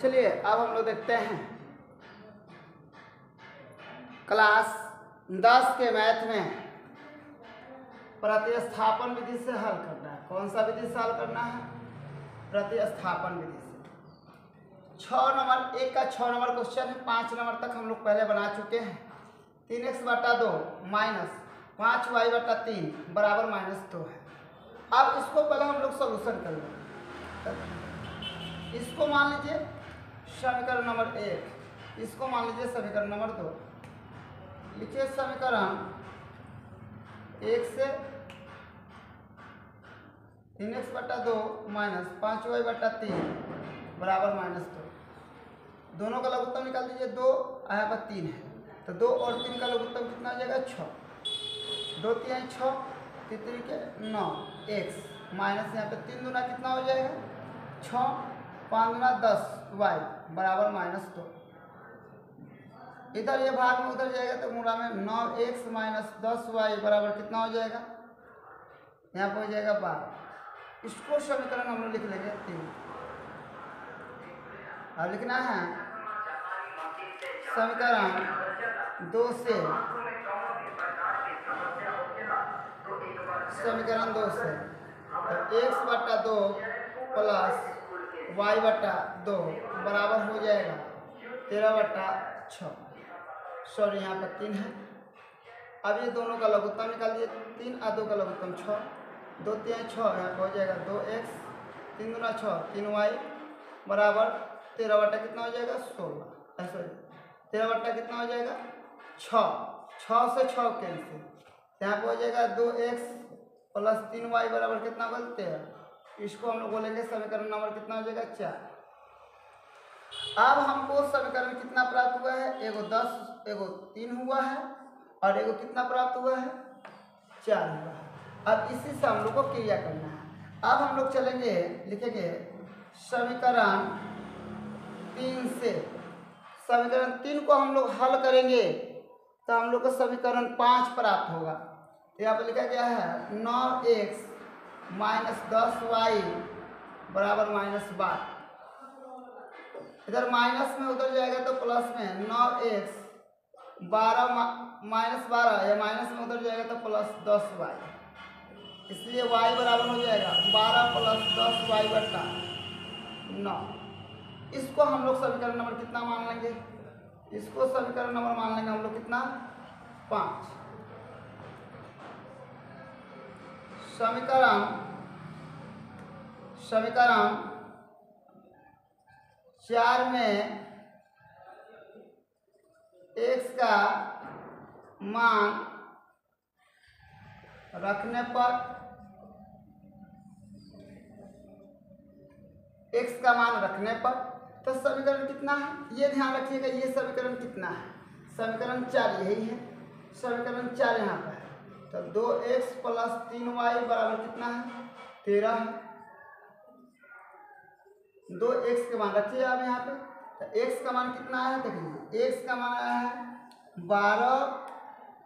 चलिए, अब हम लोग देखते हैं। क्लास दस के मैथ में प्रतिस्थापन विधि से हल करना है। कौन सा विधि से हल करना है? प्रतिस्थापन विधि से। छ नंबर, एक का छः नंबर क्वेश्चन है। पाँच नंबर तक हम लोग पहले बना चुके हैं। तीन एक्स बटा दो, माइनस पाँच वाई बटा तीन, बराबर माइनस दो है। अब इसको पहले हम लोग सोल्यूशन कर लेंगे। इसको मान लीजिए समीकरण नंबर एक। इसको मान लीजिए समीकरण नंबर दो। लिखिए समीकरण एक से तीन एक्स बट्टा दो माइनस पाँच वाई बट्टा तीन बराबर माइनस दो। दोनों का लघुत्तम निकाल दीजिए, दो आया पर तीन है। तो दो और तीन का लघुत्तम कितना हो जाएगा? छः। दो तीन छः तीन के नौ। एक्स माइनस यहाँ पे तीन दूना कितना हो जाएगा? छः। गुना दस वाई बराबर माइनस दो। इधर ये भाग में उधर जाएगा तो गुणा में नौ एक्स माइनस दस वाई बराबर कितना हो जाएगा? यहाँ पर हो जाएगा बारह। इसको समीकरण हम लोग लिख लेंगे तीन। अब लिखना है। समीकरण दो से समीकरण दो से। एक्स बटा दो प्लस वाई बट्टा दो बराबर हो जाएगा तेरह बट्टा छः। सॉरी यहाँ पर तीन है। अब ये दोनों का लघुत्तम निकाल दिए। तीन और दो का लघुत्तम छः। दो तीन छः, यहाँ पर हो जाएगा दो एक्स तीन गुना छः, तीन वाई बराबर तेरह बटा कितना हो जाएगा? सोलह। सॉरी तेरह बट्टा कितना हो जाएगा? छः। छः से छः कैंसिल। यहाँ पर हो जाएगा दो एक्स प्लस तीन वाई बराबर कितना होगा तेरह इसको हम लोग बोलेंगे समीकरण नंबर कितना हो जाएगा चार। अब हमको समीकरण कितना प्राप्त हुआ है? एगो दस, एगो तीन हुआ है और एगो कितना प्राप्त हुआ है? चार हुआ है। अब इसी से हम लोग को क्रिया करना है। अब हम लोग चलेंगे, लिखेंगे समीकरण तीन से। समीकरण तीन को हम लोग हल करेंगे तो हम लोग को समीकरण पाँच प्राप्त होगा। यहाँ पर लिखा गया है नौ एक्स माइनस दस वाई बराबर माइनस बारह इधर माइनस में उधर जाएगा तो प्लस में नौ एक्स बारह माइनस बारह, या माइनस में उधर जाएगा तो प्लस दस वाई। इसलिए वाई बराबर हो जाएगा बारह प्लस दस वाई बटा नौ। इसको हम लोग समीकरण नंबर कितना मान लेंगे? इसको समीकरण नंबर मान लेंगे हम लोग कितना? पाँच। समीकरण समीकरण चार में एक्स का मान रखने पर एक्स का मान रखने पर तो समीकरण कितना है? ये ध्यान रखिएगा, ये समीकरण कितना है? समीकरण चार यही है। समीकरण चार यहाँ पर है। तो दो एक्स प्लस तीन वाई बराबर कितना है? तेरह। है दो एक्स के मान रखिए आप यहाँ पे। तो एक्स का मान कितना है? देखिए एक्स का मान आया है बारह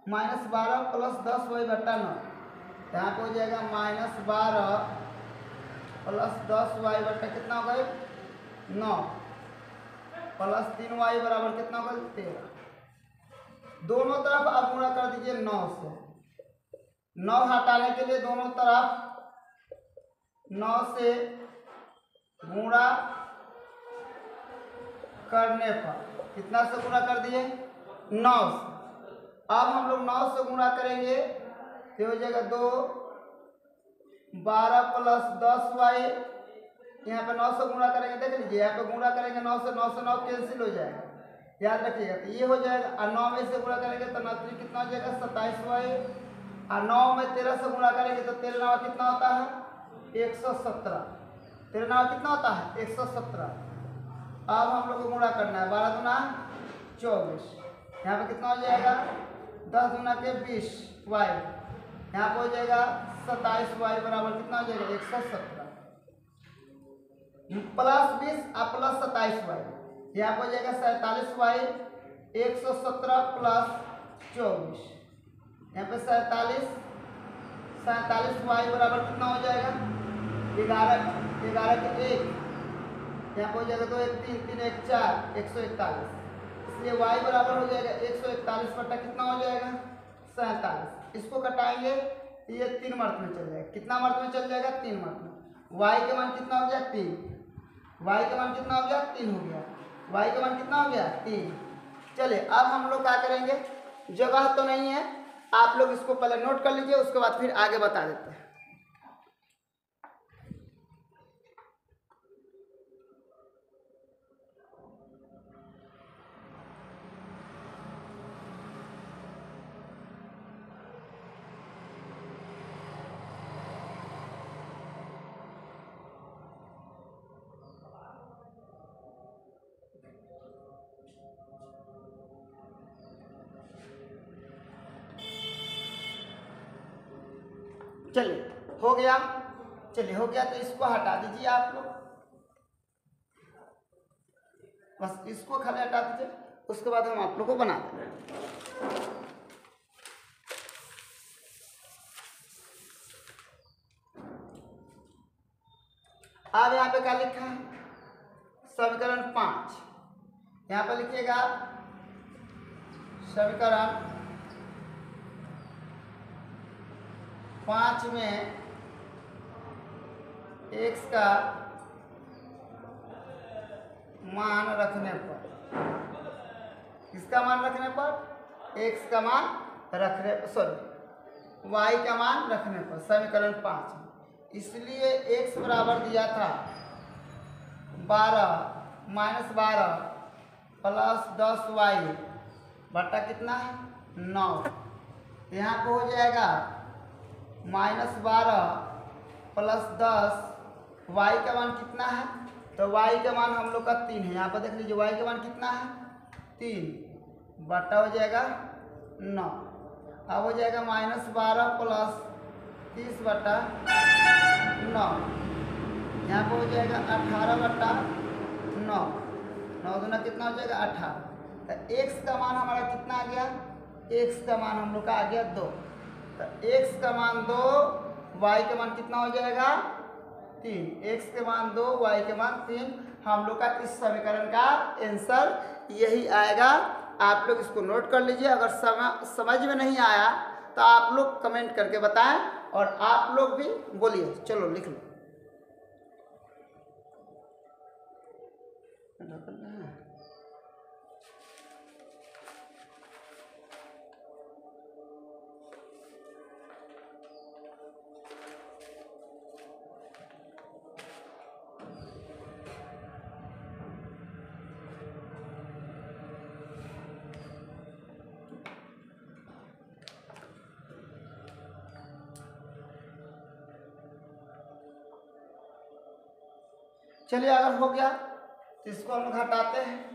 माइनस बारह प्लस दस वाई बट्टा नौ। यहाँ पे हो जाएगा माइनस बारह प्लस दस वाई बट्टा कितना हो गए? नौ। प्लस तीन वाई बराबर कितना हो गए? तेरह। दोनों तरफ़ आप गुणा कर दीजिए नौ से। नौ हटाने के लिए दोनों तरफ़ नौ से गुणा करने पर। कितना से गुणा कर दिए? नौ से। अब हम लोग नौ से गुणा करेंगे तो हो जाएगा दो। बारह प्लस दस वाई, यहाँ पे नौ से गुणा करेंगे, देख लीजिए, यहाँ पे गुणा करेंगे नौ से नौ से नौ कैंसिल हो जाएगा। याद रखिएगा तो ये हो जाएगा, और नौ में से गुणा करेंगे तो नौतरी कितना हो जाएगा? सत्ताईस वाई। और नौ में तेरह से गुणा करेंगे तो तेरह नौ कितना होता है? एक सौ सत्रह। तेरह नौ कितना होता है? एक सौ सत्रह। अब हम लोग को गुणा करना है। बारह गुना चौबीस। यहाँ पे कितना हो जाएगा? दस गुना के बीस वाई। यहाँ पे हो जाएगा सत्ताईस वाई बराबर कितना हो जाएगा? एक सौ सत्रह। प्लस बीस और प्लस सत्ताईस वाई। यहाँ पे हो जाएगा सैंतालीस वाई। एक सौ सत्रह प्लस चौबीस। यहाँ पे सैंतालीस सैंतालीस वाई बराबर कितना हो जाएगा? ग्यारह ग्यारह के एक। यहाँ पर हो जाएगा दो एक तीन तीन, एक, चार, एक सौ इकतालीस। इसलिए वाई बराबर हो जाएगा एक सौ इकतालीस बटा कितना हो जाएगा? सैंतालीस। इसको कटाएँगे तो ये तीन मर्त में चल जाएगा। कितना मर्त में चल जाएगा? तीन मर्त में। वाई का मान कितना हो गया? तीन। वाई का मान कितना हो गया? तीन हो गया। वाई का मान कितना हो गया? तीन। चलिए, अब हम लोग क्या करेंगे? जगह तो नहीं है आप लोग इसको पहले नोट कर लीजिए उसके बाद फिर आगे बता देते हैं। चलिए, हो गया। चलिए, हो गया तो इसको हटा दीजिए आप लोग। बस इसको खाली हटा दीजिए, उसके बाद हम आप लोग को बना देंगे। अब यहाँ पे क्या लिखा है? समीकरण पाँच। यहाँ पे लिखिएगा, समीकरण पाँच में एक्स का मान रखने पर, किसका मान रखने पर? एक्स का मान रखने सॉरी वाई का मान रखने पर, समीकरण पाँच इसलिए एक्स बराबर दिया था बारह, माइनस बारह, प्लस दस वाई, बटा कितना है? नौ। यहाँ पे हो जाएगा माइनस बारह प्लस दस वाई का मान कितना है? तो वाई का मान हम लोग का तीन है। यहाँ पर देख लीजिए वाई का मान कितना है? तीन। बटा हो जाएगा नौ। अब हो जाएगा माइनस बारह प्लस तीस बटा नौ। यहाँ पर हो जाएगा अठारह बटा नौ। नौ दूना कितना हो जाएगा? अठारह। तो एक्स का मान हमारा कितना आ गया? एक्स का मान हम लोग का आ गया दो। तो एक्स का मान दो वाई का मान कितना हो जाएगा? तीन। एक्स के मान दो वाई के मान तीन। हम लोग का इस समीकरण का आंसर यही आएगा। आप लोग इसको नोट कर लीजिए। अगर सम, समझ में नहीं आया तो आप लोग कमेंट करके बताएँ और आप लोग भी बोलिए। चलो लिख लो। चलिए अगर हो गया तो इसको हम घटाते हैं।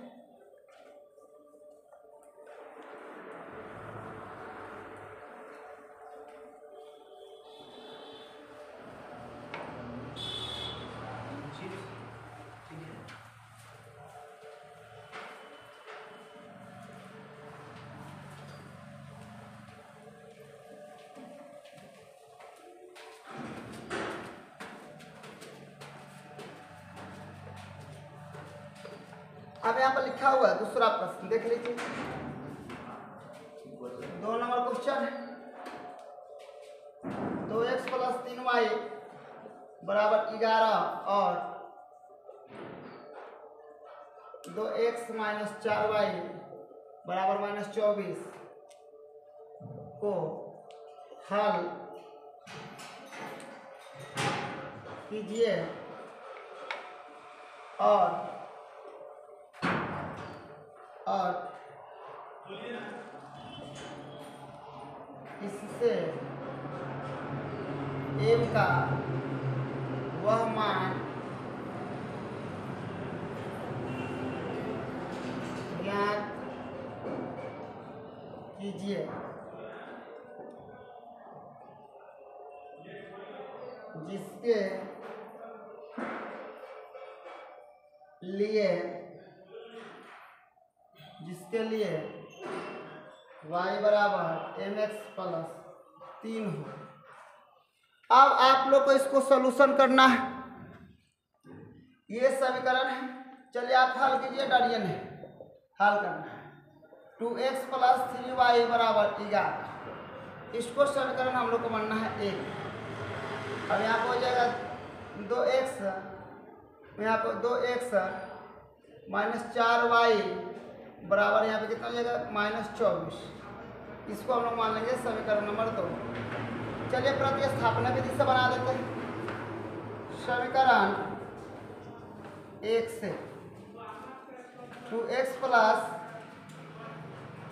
अब यहाँ पर लिखा हुआ है, दूसरा प्रश्न, देख लीजिए। दो नंबर क्वेश्चन है। दो एक्स प्लस तीन वाई बराबर ग्यारह और दो एक्स माइनस चार वाई बराबर माइनस चौबीस को हल कीजिए और और इससे एम का वह मान ज्ञात कीजिए। जिसके लिए जिसके लिए y बराबर एम एक्स प्लस तीन हो। अब आप लोग को इसको सोल्यूशन करना है। ये समीकरण है। चलिए आप हल कीजिए डरिए नहीं हल करना है। Two x plus three Y बराबर ग्यारह। इसको समीकरण हम लोग को मानना है एक। अब यहाँ पर हो जाएगा दो एक्स यहाँ पर दो एक्स माइनस चार वाई बराबर यहाँ पे कितना हो जाएगा? माइनस चौबीस। इसको हम लोग मान लेंगे समीकरण नंबर दो। चलिए प्रतिस्थापना विधि से बना देते हैं। समीकरण एक से two x plus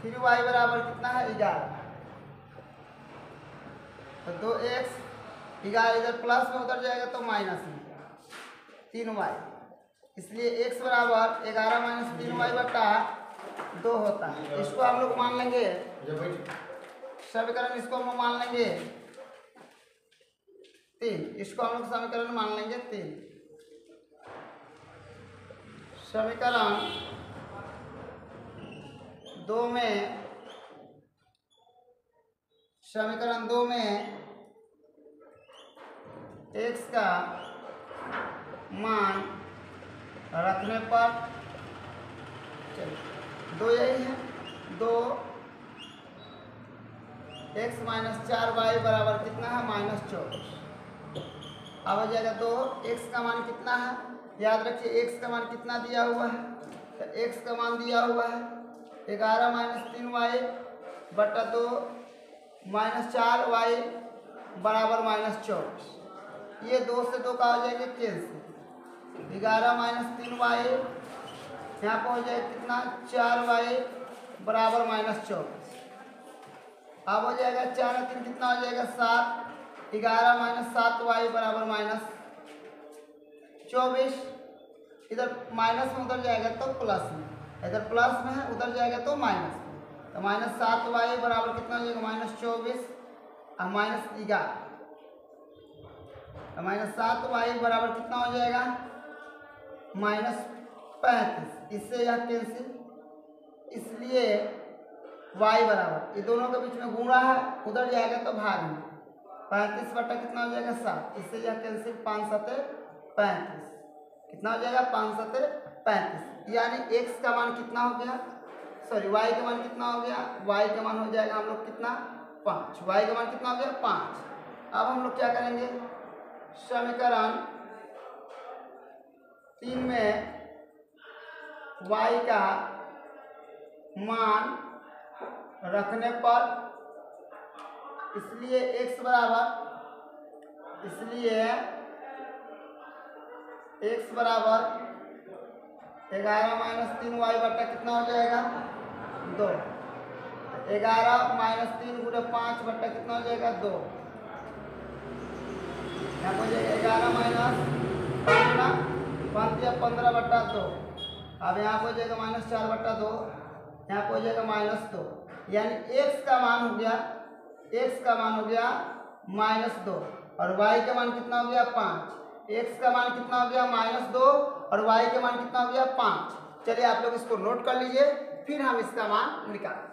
three y बराबर कितना है? ग्यारह। तो दो एक्स, ग्यारह इधर प्लस में उतर जाएगा तो माइनस में। तीन वाई। इसलिए एक्स बराबर ग्यारह माइनस तीन वाई बटा दो होता है। इसको हम लोग मान लेंगे। समीकरण इसको हम लोग मान लेंगे। तीन। इसको हम लोग समीकरण मान लेंगे तीन। समीकरण दो में समीकरण दो में एक्स का मान रखने पर चलिए दो यही है। दो। एक्स माइनस चार वाई बराबर कितना है? माइनस चौबीस। अब हो जाएगा दो। एक्स का मान कितना है? याद रखिए एक्स का मान कितना दिया हुआ है? तो एक्स का मान दिया हुआ है ग्यारह माइनस तीन वाई बटा दो माइनस चार वाई बराबर माइनस चौबीस। ये दो से दो का हो जाएगा कैंसिल ग्यारह माइनस तीन वाई यहाँ पर हो जाएगा कितना? चार वाई बराबर माइनस चौबीस। अब हो जाएगा चार तीन कितना हो जाएगा? सात। ग्यारह माइनस सात वाई बराबर माइनस चौबीस। इधर माइनस में उधर जाएगा तो प्लस में। इधर प्लस में है, उधर जाएगा तो माइनस में। तो माइनस सात वाई बराबर कितना हो जाएगा? माइनस चौबीस। और माइनस ग्यारह। तो माइनस सात वाई बराबर कितना हो जाएगा? माइनस पैंतीस। इससे यह कैंसिल? इसलिए वाई बराबर। ये दोनों के बीच में गुणा है, उधर जाएगा तो भाग में। पैंतीस बटा कितना हो जाएगा सात? इससे यह कैंसिल? पाँच सते पैंतीस। कितना हो जाएगा? पाँच सते पैंतीस। यानी एक्स का मान कितना हो गया? सॉरी वाई का मान कितना हो गया? वाई का मान हो जाएगा हम लोग कितना? पाँच। वाई का मान कितना हो गया? पाँच। अब हम लोग क्या करेंगे? समीकरण तीन में वाई का मान रखने पर इसलिए x बराबर, इसलिए x बराबर ग्यारह माइनस तीन वाई बटा कितना हो जाएगा? दो। ग्यारह माइनस तीन गुणे पाँच बटा कितना हो जाएगा? दो। यहाँ ग्यारह माइनस पंद्रह पंद्रह पंद्रह बटा दो। अब यहाँ हो जाएगा माइनस चार बट्टा दो, यहाँ हो जाएगा माइनस दो। यानी एक्स का मान हो गया एक्स का मान हो गया माइनस दो, और वाई का मान कितना हो गया पाँच। एक्स का मान कितना हो गया माइनस दो, और वाई का मान कितना हो गया पाँच। चलिए आप लोग इसको नोट कर लीजिए, फिर हम इसका मान निकालते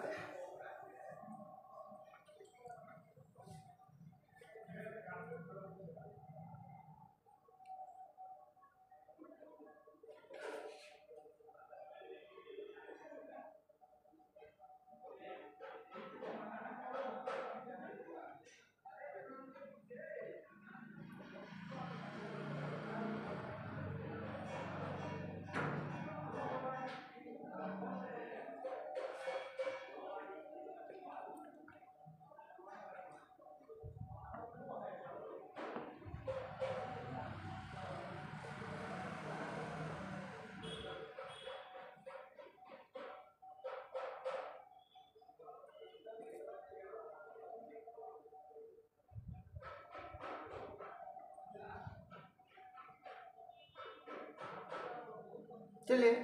चलिए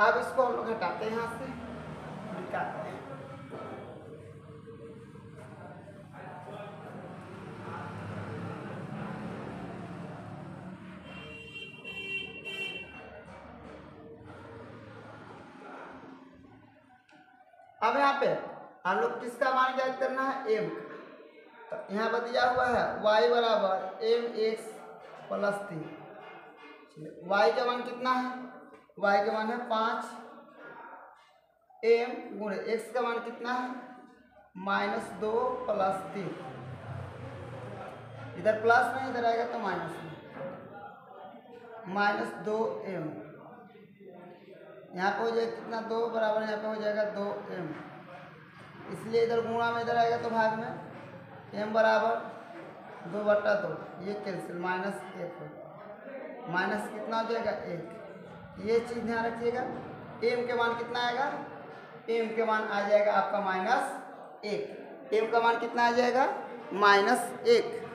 अब इसको हम लोग हटाते हैं यहाँ से। निकालते हैं। अब यहाँ पे हम लोग किसका मान ज्ञात करना है? एम का। तो यहाँ पर दिया हुआ है वाई बराबर एम एक्स प्लस चलिए वाई का मान कितना है? वाई का मान है पाँच एम गुण एक्स का मान कितना है? माइनस दो प्लस तीन। इधर प्लस में इधर आएगा तो माइनस में। माइनस दो एम यहाँ पे हो जाएगा कितना? दो बराबर यहाँ पे हो जाएगा दो एम इसलिए इधर गुणा में इधर आएगा तो भाग में एम बराबर दो बट्टा दो। ये कैंसिल माइनस एक। हो माइनस कितना हो जाएगा? एक। ये चीज़ ध्यान रखिएगा। एम के मान कितना आएगा? एम के मान आ जाएगा आपका माइनस एक। एम का मान कितना आ जाएगा? माइनस एक।